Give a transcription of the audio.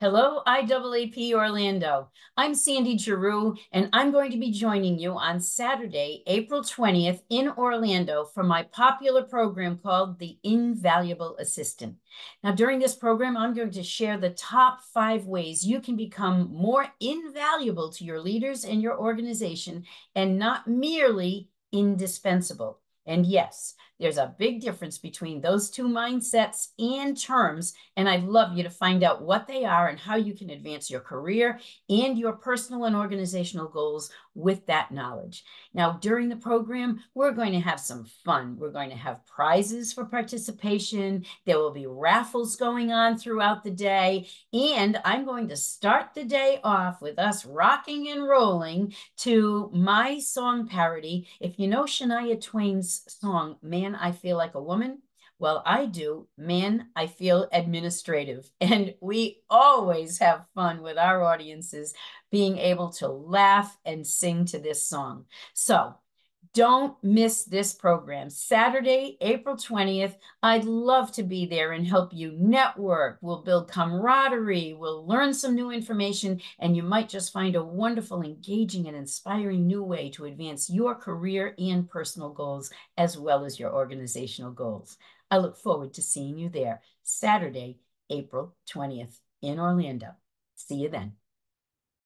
Hello, IAAP Orlando. I'm Sandy Geroux, and I'm going to be joining you on Saturday, April 20th in Orlando for my popular program called The Invaluable Assistant. Now, during this program, I'm going to share the top five ways you can become more invaluable to your leaders and your organization and not merely indispensable. And yes, there's a big difference between those two mindsets and terms. And I'd love you to find out what they are and how you can advance your career and your personal and organizational goals with that knowledge. Now, during the program, we're going to have some fun. We're going to have prizes for participation. There will be raffles going on throughout the day. And I'm going to start the day off with us rocking and rolling to my song parody. If you know Shania Twain's song, Man I feel like a woman. Well, I do. Man, I feel administrative. And we always have fun with our audiences being able to laugh and sing to this song. So don't miss this program. Saturday, April 20th. I'd love to be there and help you network. We'll build camaraderie. We'll learn some new information, and you might just find a wonderful, engaging, and inspiring new way to advance your career and personal goals, as well as your organizational goals. I look forward to seeing you there Saturday, April 20th in Orlando. See you then.